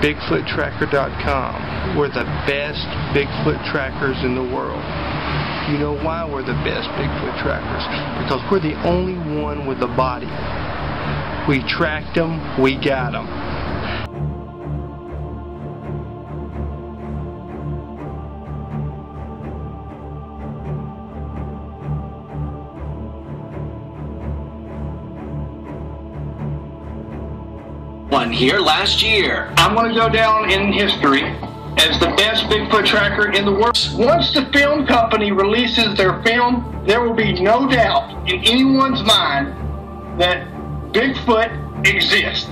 BigfootTracker.com. We're the best Bigfoot trackers in the world. You know why we're the best Bigfoot trackers? Because we're the only one with a body. We tracked them, we got them. One here last year. I'm going to go down in history as the best Bigfoot tracker in the world. Once the film company releases their film, there will be no doubt in anyone's mind that Bigfoot exists.